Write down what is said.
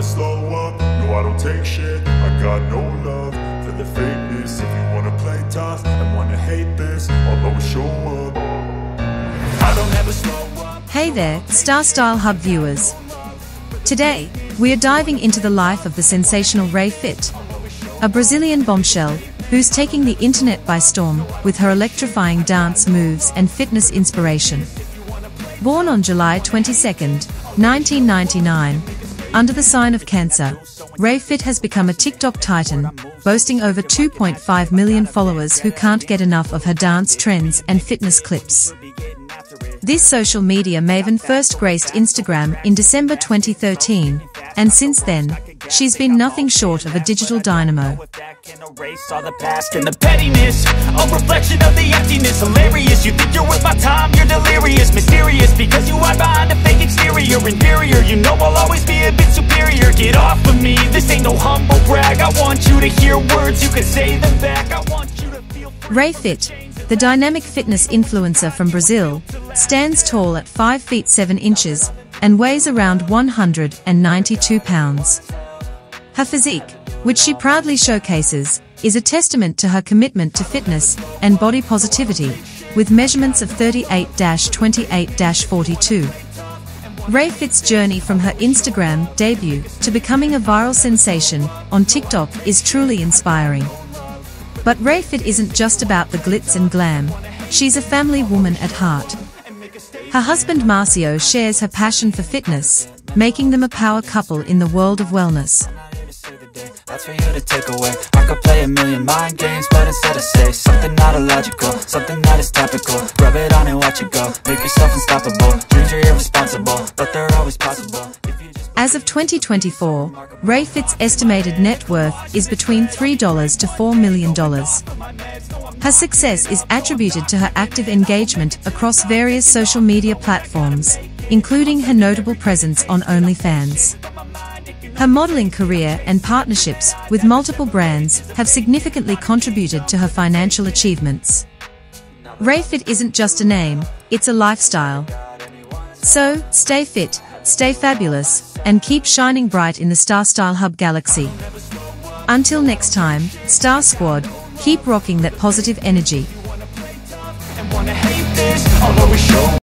never slow up, no I don't take shit. I got no love for the fakeness. If you wanna play tough and wanna hate this I'll always show up. Hey there, Star Style Hub viewers. Today, we are diving into the life of the sensational Ray Fit, a Brazilian bombshell who's taking the internet by storm with her electrifying dance moves and fitness inspiration. Born on July 22, 1999, under the sign of Cancer, Ray Fit has become a TikTok titan, boasting over 2.5 million followers who can't get enough of her dance trends and fitness clips. This social media maven first graced Instagram in December 2013, and since then, she's been nothing short of a digital dynamo. Inferior, you know I'll always be a bit superior. Get off of me, this ain't no humble brag. I want you to hear words, you can say them back. I want you to feel Ray Fit, the dynamic fitness influencer from Brazil, stands tall at 5 feet 7 inches and weighs around 192 pounds. Her physique, which she proudly showcases, is a testament to her commitment to fitness and body positivity, with measurements of 38-28-42. Ray Fit's journey from her Instagram debut to becoming a viral sensation on TikTok is truly inspiring. But Ray Fit isn't just about the glitz and glam, she's a family woman at heart. Her husband Marcio shares her passion for fitness, making them a power couple in the world of wellness. That's for you to take away. I could play a million mind games But instead I say something not illogical Something that is topical. Rub it on and watch it go. Make yourself unstoppable. Dreams are irresponsible But they're always possible. As of 2024, Ray Fit's estimated net worth is between $3 to $4 million. Her success is attributed to her active engagement across various social media platforms, including her notable presence on OnlyFans. Her modeling career and partnerships with multiple brands have significantly contributed to her financial achievements. Rayfit isn't just a name, it's a lifestyle. So, stay fit, stay fabulous, and keep shining bright in the Star Style Hub galaxy. Until next time, Star Squad, keep rocking that positive energy.